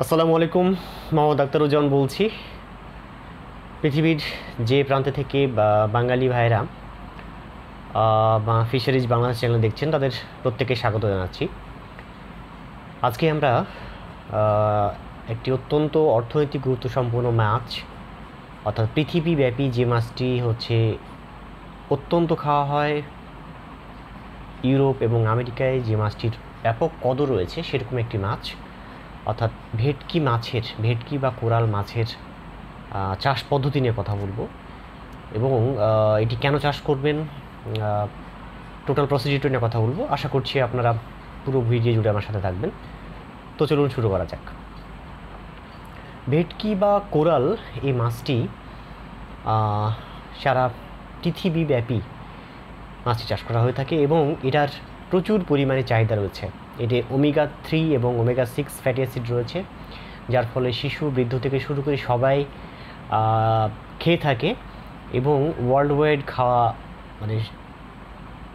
আসসালামু আলাইকুম মোহাম্মদ আক্তারুজ্জামান বলছি। পৃথিবীর যে প্রান্তে থেকে বাঙালি বা ফিশারিজ বাংলাদেশ চ্যানেল দেখছেন, তাদের প্রত্যেকে স্বাগত জানাচ্ছি। আজকে আমরা একটি অত্যন্ত অর্থনৈতিক গুরুত্ব সম্পন্ন মাছ অর্থাৎ পৃথিবীব্যাপী যে মাছটি হচ্ছে অত্যন্ত খাওয়া হয় ইউরোপ এবং আমেরিকায় যে মাছটির ব্যাপক কদর রয়েছে, সেরকম একটি মাছ অর্থাৎ ভেটকি মাছের, ভেটকি বা কোরাল মাছের চাষ পদ্ধতি নিয়ে কথা বলব। এবং এটি কেন চাষ করবেন? টোটাল প্রসিডিউরটা নিয়ে কথা বলব। আশা করছি আপনারা পুরো ভিডিও জুড়ে আমার সাথে থাকবেন। তো চলুন শুরু করা যাক। ভেটকি বা কোরাল এই মাছটি সারা পৃথিবীব্যাপী মাছটি চাষ করা হয়ে থাকে এবং এটার প্রচুর পরিমাণে চাহিদা রয়েছে। এতে ওমেগা থ্রি এবং ওমেগা সিক্স ফ্যাটি অ্যাসিড রয়েছে, যার ফলে শিশু, বৃদ্ধ থেকে শুরু করে সবাই খেয়ে থাকে এবং ওয়ার্ল্ড ওয়াইড খাওয়া মানে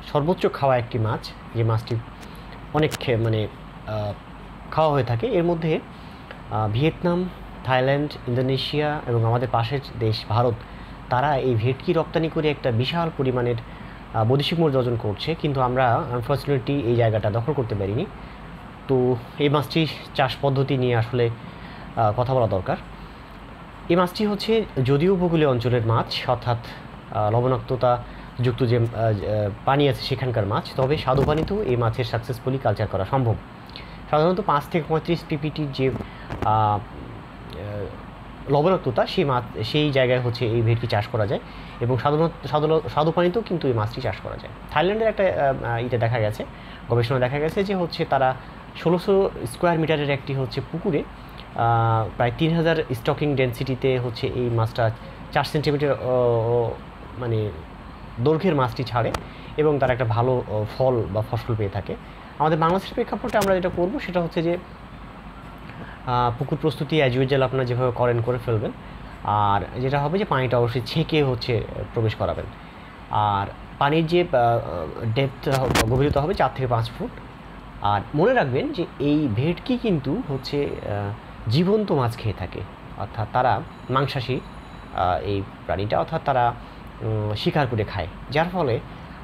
সর্বোচ্চ খাওয়া একটি মাছ, যে মাছটি অনেক মানে খাওয়া হয়ে থাকে। এর মধ্যে ভিয়েতনাম, থাইল্যান্ড, ইন্দোনেশিয়া এবং আমাদের পাশের দেশ ভারত, তারা এই ভেটকি রপ্তানি করে একটা বিশাল পরিমাণের বৈদেশিক মুদ্রা অর্জন করছে, কিন্তু আমরা আনফর্চুনেটলি এই জায়গাটা দখল করতে পারিনি। তো এই মাছটি চাষ পদ্ধতি নিয়ে আসলে কথা বলা দরকার। এই মাছটি হচ্ছে যদিও উপকূলীয় অঞ্চলের মাছ, অর্থাৎ লবণাক্ততা যুক্ত যে পানি আছে সেখানকার মাছ, তবে স্বাদু পানিতেও এই মাছের সাকসেসফুলি কালচার করা সম্ভব। সাধারণত পাঁচ থেকে পঁয়ত্রিশ পিপিটির যে লবণাক্ততা সেই মাছ সেই জায়গায় হচ্ছে এই ভেটকি চাষ করা যায় এবং সাধারণত স্বাদু পানিতেও কিন্তু এই মাছটি চাষ করা যায়। থাইল্যান্ডের একটা আহ, দেখা গেছে গবেষণায় দেখা গেছে যে হচ্ছে তারা ষোলোশো স্কোয়ার মিটারের একটি হচ্ছে পুকুরে প্রায় তিন হাজার স্টকিং ডেন্সিটিতে হচ্ছে এই মাছটা চার সেন্টিমিটার মানে দৈর্ঘ্যের মাছটি ছাড়ে এবং তারা একটা ভালো ফল বা ফসল পেয়ে থাকে। আমাদের বাংলাদেশের প্রেক্ষাপটে আমরা যেটা করব সেটা হচ্ছে যে পুকুর প্রস্তুতি অ্যাজ ইউজুয়াল আপনারা যেভাবে করেন করে ফেলবেন। আর যেটা হবে যে পানিটা অবশ্যই ছেঁকে হচ্ছে প্রবেশ করাবেন। আর পানির যে ডেপথ গভীরতা হবে চার থেকে পাঁচ ফুট। আর মনে রাখবেন যে এই ভেটকি কিন্তু হচ্ছে জীবন্ত মাছ খেয়ে থাকে। অর্থাৎ তারা মাংসাশী এই প্রাণীটা অর্থাৎ তারা শিকার করে খায়। যার ফলে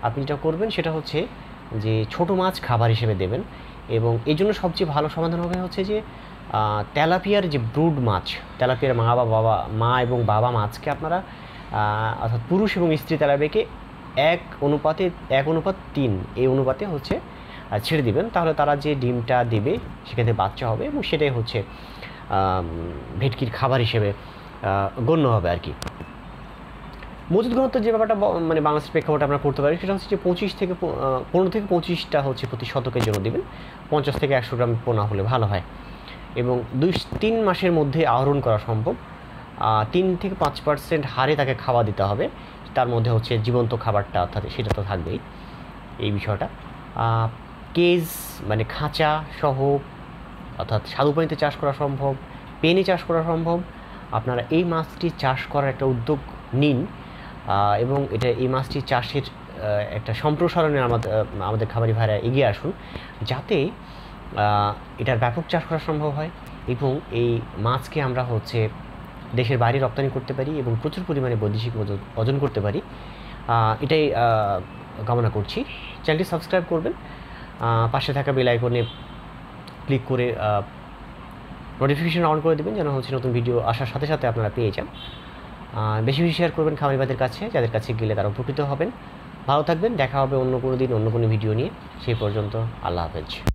আপনি যেটা করবেন সেটা হচ্ছে যে ছোট মাছ খাবার হিসেবে দেবেন। এবং এই জন্য সবচেয়ে ভালো সমাধান হবে হচ্ছে যে তেলাপিয়ার যে ব্রুড মাছ, তেলাপিয়ার মা বা বাবা, মা এবং বাবা মাছকে আপনারা অর্থাৎ পুরুষ এবং স্ত্রী তেলাপিয়াকে এক অনুপাতে, এক অনুপাত তিন, এই অনুপাতে হচ্ছে ছেড়ে দিবেন। তাহলে তারা যে ডিমটা দেবে, সেখান থেকে বাচ্চা হবে এবং সেটাই হচ্ছে ভেটকির খাবার হিসেবে গণ্য হবে আর কি। মজুদ ঘনত্ব যে ব্যাপারটা মানে বাংলাদেশের প্রেক্ষাপটে আমরা করতে পারি, সেটা হচ্ছে যে পঁচিশ থেকে পনেরো থেকে পঁচিশটা হচ্ছে প্রতি শতকের জন্য দেবেন। পঞ্চাশ থেকে একশো গ্রাম পোনা হলে ভালো হয়। এবং দুই, তিন মাসের মধ্যে আহরণ করা সম্ভব। তিন থেকে পাঁচ পার্সেন্ট হারে তাকে খাওয়া দিতে হবে। তার মধ্যে হচ্ছে জীবন্ত খাবারটা অর্থাৎ সেটা তো থাকবেই এই বিষয়টা। কেজ মানে খাঁচা সহ অর্থাৎ স্বাদু পানিতে চাষ করা সম্ভব, পেনে চাষ করা সম্ভব। আপনারা এই মাছটি চাষ করার একটা উদ্যোগ নিন। এবং এটা, এই মাছটি চাষের একটা সম্প্রসারণে আমাদের আমাদের খামারি ভাইরা এগিয়ে আসুন। যাতে এটার ব্যাপক চাষ করা সম্ভব হয় এবং এই মাছকে আমরা হচ্ছে দেশের বাইরে রপ্তানি করতে পারি এবং প্রচুর পরিমাণে বৈদেশিক অর্জন করতে পারি। এটাই কামনা করছি। চ্যানেলটি সাবস্ক্রাইব করবেন। পাশে থাকা বেল আইকনে ক্লিক করে নোটিফিকেশন অন করে দেবেন যেন হচ্ছে নতুন ভিডিও আসার সাথে সাথে আপনারা পেয়ে যান। বেশি বেশি শেয়ার করবেন খামারিবাদের কাছে, যাদের কাছে গেলে তারা উপকৃত হবেন। ভালো থাকবেন, দেখা হবে অন্য কোনো দিন, অন্য কোনো ভিডিও নিয়ে। সেই পর্যন্ত আল্লাহ হাফেজ।